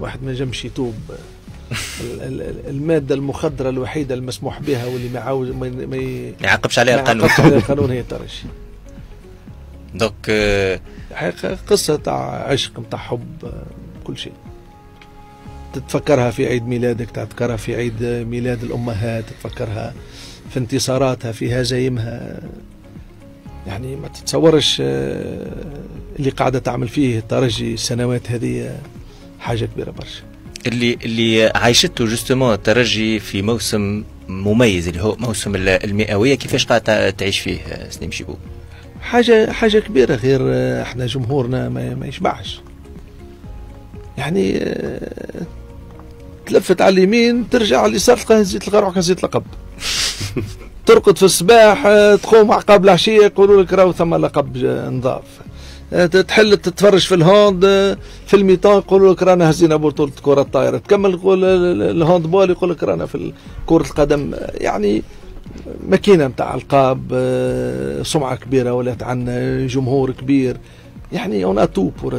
واحد ما جمش يتوب. المادة المخدره الوحيدة المسموح بها واللي ما يعاود ما, ما يعاقبش عليها القانون. عليها القانون هي الترجي دوك قصة تاع عشق تاع حب كل شيء. تتفكرها في عيد ميلادك تتفكرها في عيد ميلاد الأمهات تتفكرها في انتصاراتها في هزايمها. يعني ما تتصورش اللي قاعدة تعمل فيه الترجي السنوات هذه. حاجة كبيرة برشا. اللي اللي عايشته justement الترجي في موسم مميز اللي هو موسم المئوية. كيفاش قاعد تعيش فيه سليم شيبوب؟ حاجة حاجة كبيرة غير إحنا جمهورنا ما, ما يشبعش. يعني تلفت على اليمين ترجع على اليسار تلقى هزيت تلقى روحك هزيت لقب. ترقد في الصباح تقوم عقاب العشيه يقولوا لك راهو ثم لقب نضاف تحل تتفرج في ال hand في ال mi-temps يقولوا لك رانا هزينا بطولة كرة الطائرة. تكمل تقول ال handball يقول لك رانا في كرة القدم. يعني ماكينة نتاع ألقاب سمعة كبيرة ولات عندنا جمهور كبير. يعني un atout pour